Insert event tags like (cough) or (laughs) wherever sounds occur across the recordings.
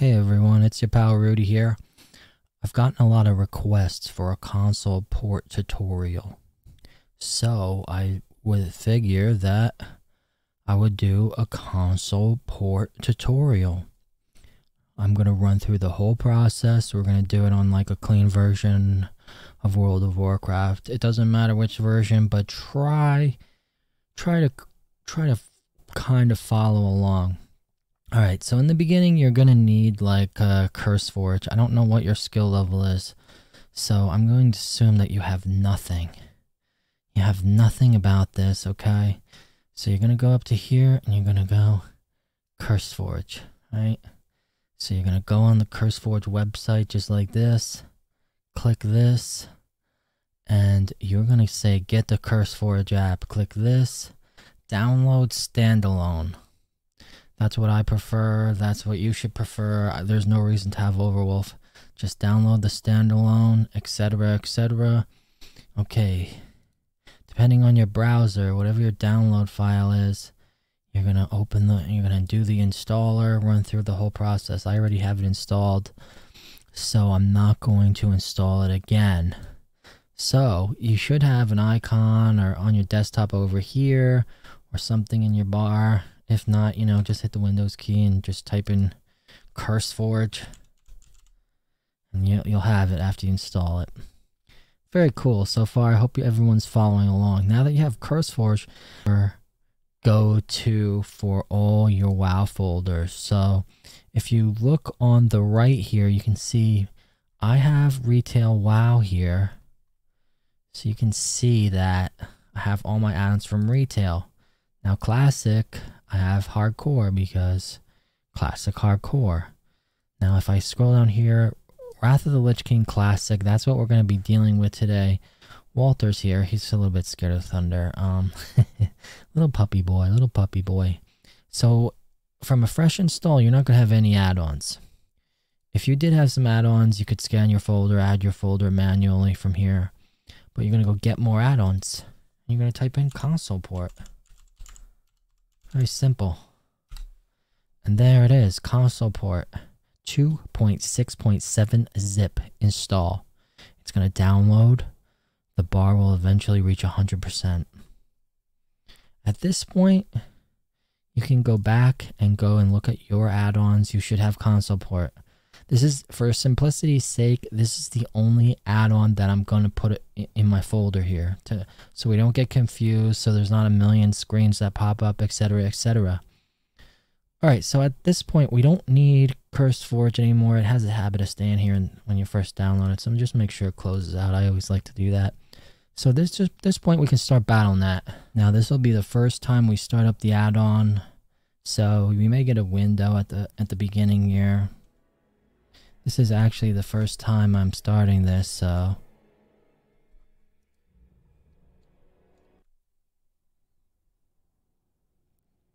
Hey everyone, it's your pal Rhoody here. I've gotten a lot of requests for a console port tutorial. So I would figure that I would do a console port tutorial. I'm going to run through the whole process. We're going to do it on like a clean version of World of Warcraft. It doesn't matter which version, but try try to try to kind of follow along. All right, so in the beginning, you're gonna need like a CurseForge. I don't know what your skill level is, so I'm going to assume that you have nothing. You have nothing about this, okay? So you're gonna go up to here and you're gonna go CurseForge, right? So you're gonna go on the CurseForge website just like this, click this, and you're gonna say get the CurseForge app. Click this, download standalone. That's what I prefer. That's what you should prefer. There's no reason to have Overwolf. Just download the standalone, etc., etc. Okay. Depending on your browser, whatever your download file is, you're gonna open the. You're gonna do the installer, run through the whole process. I already have it installed, so I'm not going to install it again. So you should have an icon or on your desktop over here or something in your bar if not, you know, just hit the Windows key and just type in CurseForge. And you, you'll have it after you install it. Very cool so far. I hope everyone's following along. Now that you have CurseForge, go to for all your WoW folders. So if you look on the right here, you can see I have Retail WoW here. So you can see that I have all my add-ons from Retail. Now Classic, I have hardcore because classic hardcore. Now, if I scroll down here, Wrath of the Lich King classic, that's what we're going to be dealing with today. Walter's here. He's a little bit scared of thunder. Um, (laughs) little puppy boy, little puppy boy. So, from a fresh install, you're not going to have any add-ons. If you did have some add-ons, you could scan your folder, add your folder manually from here. But you're going to go get more add-ons. You're going to type in console port. Very simple. And there it is, console port 2.6.7 zip install. It's going to download. The bar will eventually reach 100%. At this point, you can go back and go and look at your add-ons. You should have console port. This is, for simplicity's sake, this is the only add-on that I'm going to put in my folder here to so we don't get confused, so there's not a million screens that pop up, etc., etc. Alright, so at this point, we don't need CurseForge anymore. It has a habit of staying here and when you first download it, so I'm just make sure it closes out. I always like to do that. So this just this point, we can start battling that. Now, this will be the first time we start up the add-on, so we may get a window at the at the beginning here this is actually the first time I'm starting this, so...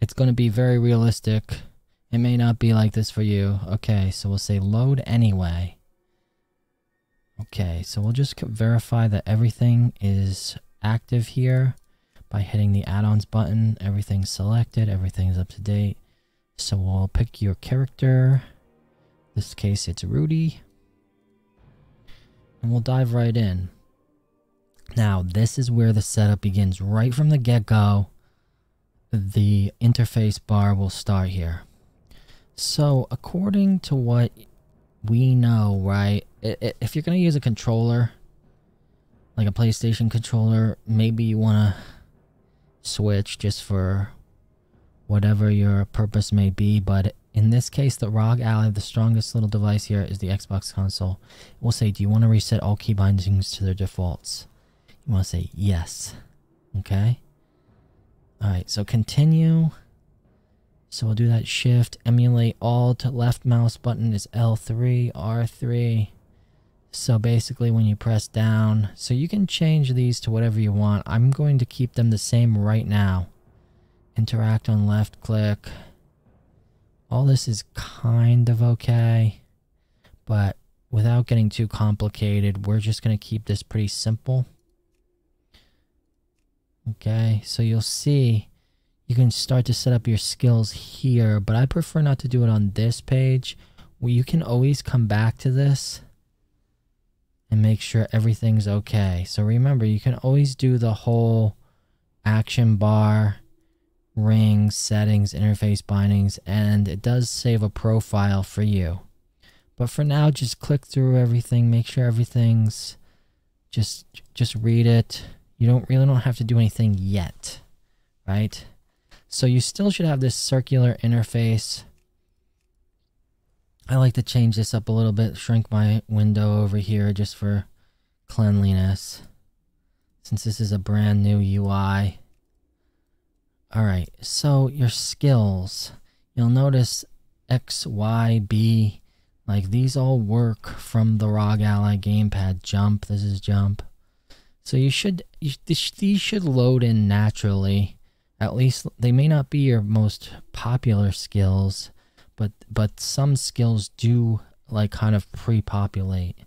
It's going to be very realistic. It may not be like this for you. Okay, so we'll say load anyway. Okay, so we'll just verify that everything is active here by hitting the add-ons button. Everything's selected, everything's up to date. So we'll pick your character this case, it's Rhoody. And we'll dive right in. Now, this is where the setup begins. Right from the get-go, the interface bar will start here. So, according to what we know, right, if you're going to use a controller, like a PlayStation controller, maybe you want to switch just for whatever your purpose may be, but in this case, the ROG Ally, the strongest little device here is the Xbox console. We'll say, do you want to reset all key bindings to their defaults? You want to say yes. Okay. Alright, so continue. So we'll do that shift, emulate alt, left mouse button is L3, R3. So basically when you press down, so you can change these to whatever you want. I'm going to keep them the same right now. Interact on left click. All this is kind of okay, but without getting too complicated, we're just going to keep this pretty simple. Okay, so you'll see you can start to set up your skills here, but I prefer not to do it on this page. well, you can always come back to this and make sure everything's okay. So remember, you can always do the whole action bar, rings, settings, interface bindings, and it does save a profile for you. But for now, just click through everything, make sure everything's just just read it. You don't really don't have to do anything yet, right? So you still should have this circular interface. I like to change this up a little bit, shrink my window over here just for cleanliness. Since this is a brand new UI. Alright, so your skills. You'll notice X, Y, B, like these all work from the ROG Ally gamepad. Jump, this is jump. So you should, you, these should load in naturally. At least they may not be your most popular skills, but but some skills do like kind of pre-populate.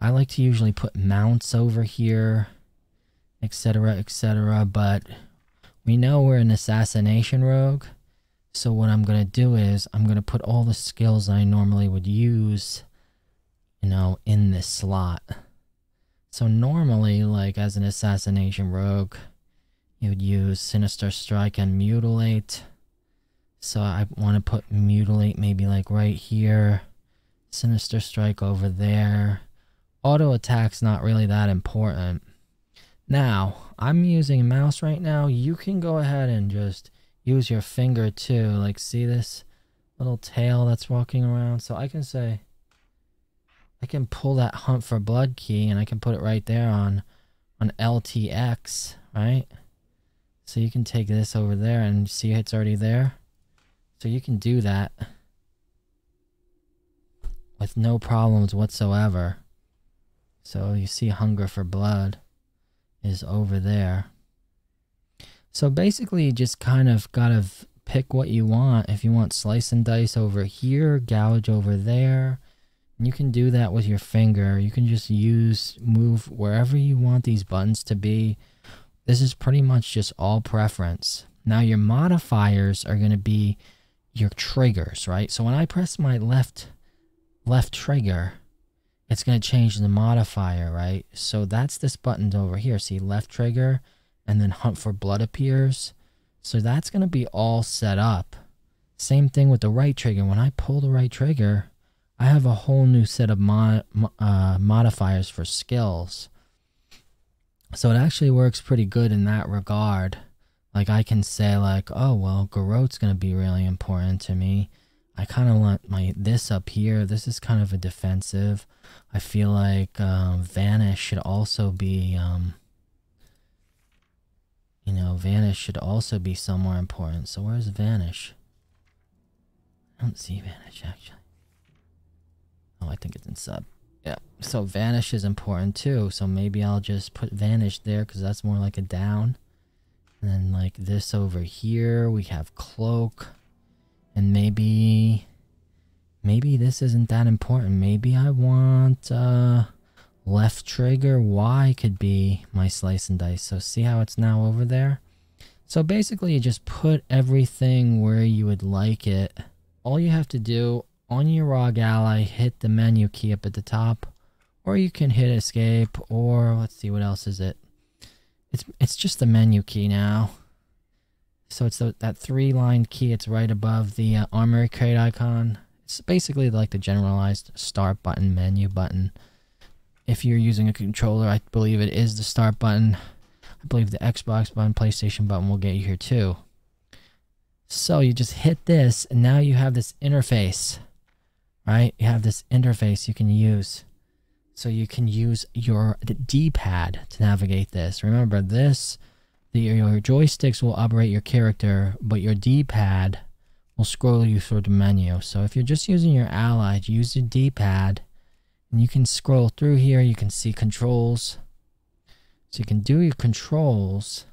I like to usually put mounts over here, etc., etc., but we know we're an assassination rogue, so what I'm going to do is I'm going to put all the skills I normally would use, you know, in this slot. So normally, like as an assassination rogue, you would use Sinister Strike and Mutilate. So I want to put Mutilate maybe like right here. Sinister Strike over there. Auto attack's not really that important. Now, I'm using a mouse right now. You can go ahead and just use your finger too. Like, see this little tail that's walking around? So I can say, I can pull that hunt for blood key and I can put it right there on, on LTX, right? So you can take this over there and see it's already there. So you can do that with no problems whatsoever. So you see hunger for blood is over there. So basically, you just kind of got to pick what you want. If you want slice and dice over here, gouge over there, you can do that with your finger. You can just use, move wherever you want these buttons to be. This is pretty much just all preference. Now your modifiers are going to be your triggers, right? So when I press my left left trigger, it's going to change the modifier, right? So that's this button over here. See left trigger and then hunt for blood appears. So that's going to be all set up. Same thing with the right trigger. When I pull the right trigger, I have a whole new set of uh, modifiers for skills. So it actually works pretty good in that regard. Like I can say like, oh well, Garrote's going to be really important to me. I kind of want my this up here. This is kind of a defensive. I feel like um, Vanish should also be um, you know, Vanish should also be somewhere important. So where's Vanish? I don't see Vanish, actually. Oh, I think it's in sub. Yeah, so Vanish is important too. So maybe I'll just put Vanish there because that's more like a down. And then like this over here, we have Cloak. And maybe... Maybe this isn't that important. Maybe I want... uh left trigger Y could be my slice and dice. So see how it's now over there? So basically you just put everything where you would like it. All you have to do on your ROG Ally, hit the menu key up at the top, or you can hit escape, or let's see, what else is it? It's, it's just the menu key now. So it's the, that three line key, it's right above the uh, Armoury Crate icon. It's basically like the generalized start button, menu button. If you're using a controller, I believe it is the start button. I believe the Xbox button, PlayStation button will get you here too. So you just hit this, and now you have this interface, right? You have this interface you can use. So you can use your D-pad to navigate this. Remember this, the, your joysticks will operate your character, but your D-pad will scroll you through the menu. So if you're just using your ally, use your D-pad and you can scroll through here, you can see controls. So you can do your controls.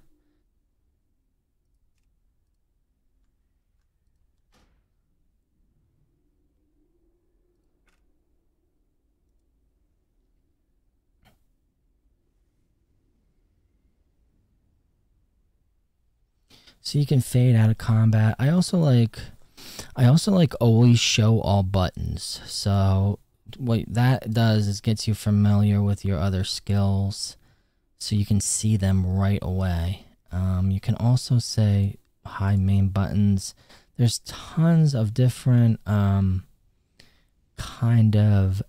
So you can fade out of combat. I also like I also like always show all buttons. So what that does is gets you familiar with your other skills so you can see them right away. Um, you can also say hide main buttons. There's tons of different um, kind of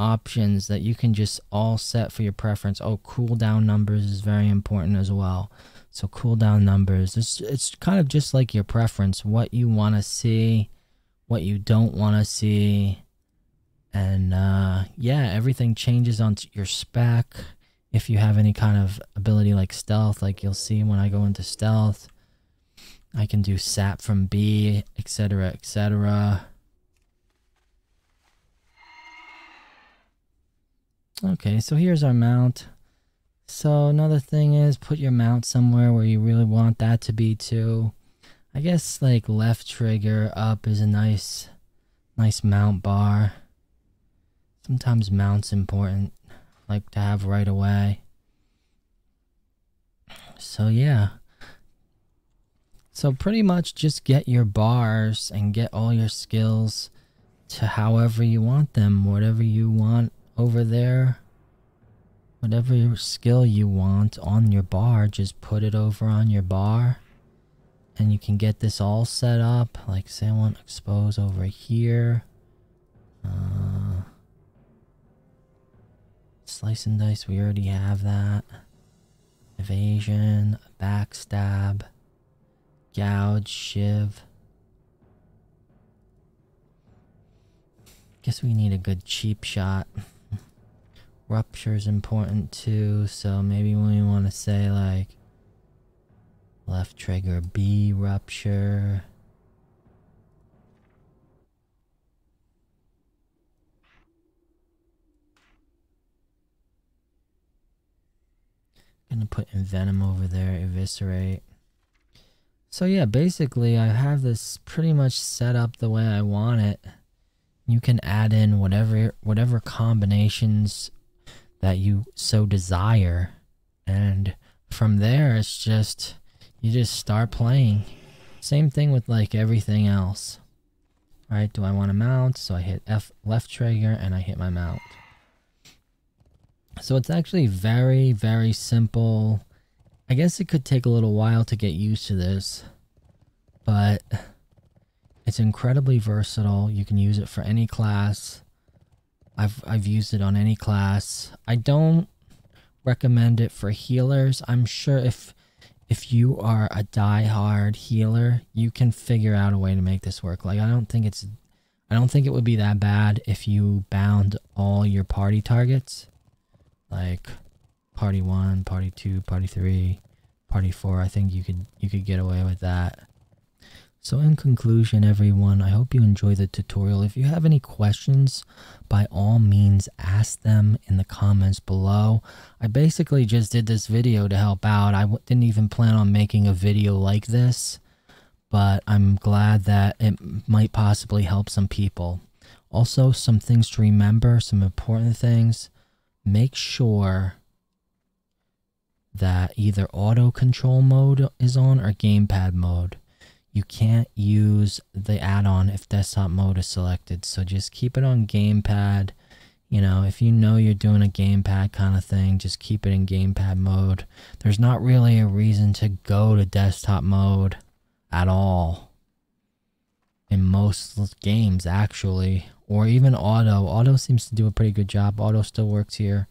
options that you can just all set for your preference. Oh, cooldown numbers is very important as well. So cooldown numbers, it's, it's kind of just like your preference, what you want to see, what you don't want to see. And uh, yeah, everything changes on your spec. If you have any kind of ability like stealth, like you'll see when I go into stealth, I can do sap from B, etc., etc. Okay, so here's our mount. So another thing is put your mount somewhere where you really want that to be too. I guess like left trigger up is a nice nice mount bar. Sometimes mount's important like to have right away. So yeah. So pretty much just get your bars and get all your skills to however you want them, whatever you want over there whatever skill you want on your bar, just put it over on your bar. And you can get this all set up. Like say I want expose over here. Uh, slice and dice, we already have that. Evasion, backstab, gouge, shiv. Guess we need a good cheap shot. Rupture is important too, so maybe we want to say like left trigger B rupture. Gonna put envenom over there, eviscerate. So yeah, basically I have this pretty much set up the way I want it. You can add in whatever whatever combinations that you so desire. And from there, it's just, you just start playing. Same thing with like everything else. Right? Do I want to mount? So I hit F left trigger and I hit my mount. So it's actually very, very simple. I guess it could take a little while to get used to this, but it's incredibly versatile. You can use it for any class. I've I've used it on any class. I don't recommend it for healers. I'm sure if if you are a die-hard healer, you can figure out a way to make this work. Like I don't think it's I don't think it would be that bad if you bound all your party targets. Like party 1, party 2, party 3, party 4. I think you could you could get away with that. So in conclusion everyone, I hope you enjoy the tutorial. If you have any questions, by all means ask them in the comments below. I basically just did this video to help out. I didn't even plan on making a video like this, but I'm glad that it might possibly help some people. Also, some things to remember, some important things. Make sure that either auto control mode is on or gamepad mode you can't use the add-on if desktop mode is selected. So just keep it on gamepad. You know, if you know you're doing a gamepad kind of thing, just keep it in gamepad mode. There's not really a reason to go to desktop mode at all. In most games, actually. Or even auto. Auto seems to do a pretty good job. Auto still works here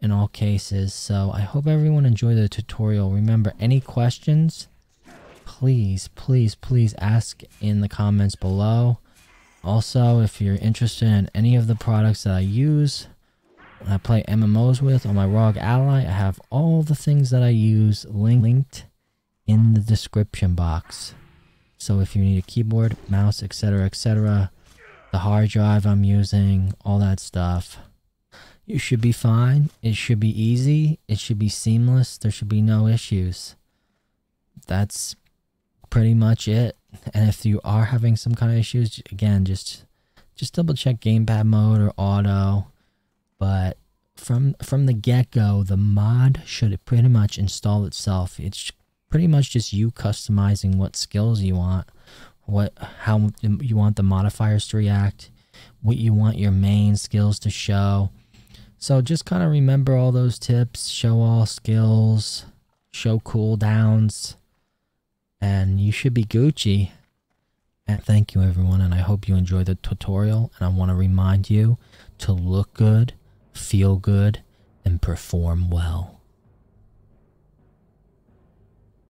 in all cases. So I hope everyone enjoyed the tutorial. Remember, any questions please, please, please ask in the comments below. Also, if you're interested in any of the products that I use, I play MMOs with on my ROG Ally, I have all the things that I use linked in the description box. So if you need a keyboard, mouse, etc., etc., the hard drive I'm using, all that stuff, you should be fine. It should be easy. It should be seamless. There should be no issues. That's pretty much it. And if you are having some kind of issues, again, just just double check gamepad mode or auto. But from from the get-go, the mod should pretty much install itself. It's pretty much just you customizing what skills you want, what how you want the modifiers to react, what you want your main skills to show. So just kind of remember all those tips, show all skills, show cooldowns, and you should be Gucci. And thank you everyone, and I hope you enjoy the tutorial. And I want to remind you to look good, feel good, and perform well.